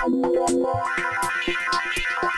Thank you.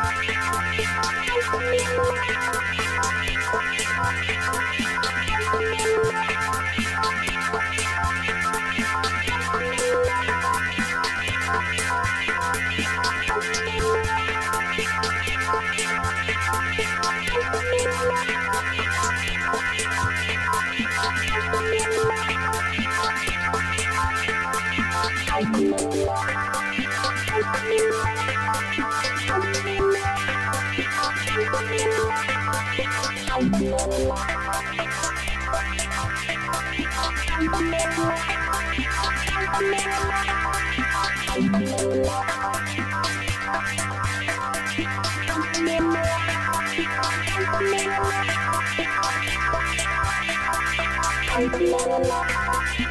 I'm